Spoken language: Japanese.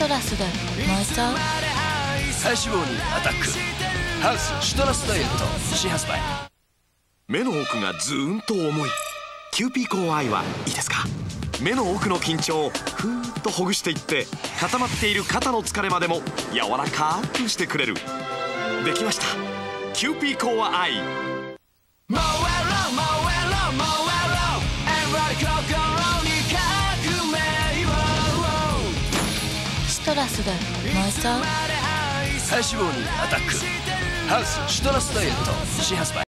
トラスで燃えちゃう体脂肪にアタック。ハウスシトラスダイエット。新発売。目の奥がずーんと重い。キューピーコーワアイはいいですか？目の奥の緊張をふーっとほぐしていって固まっている肩の疲れまでも柔らかくしてくれる。できました。キューピーコーワアイシトラスで燃えちゃう体脂肪にアタック。ハウスシトラスダイエット新発売。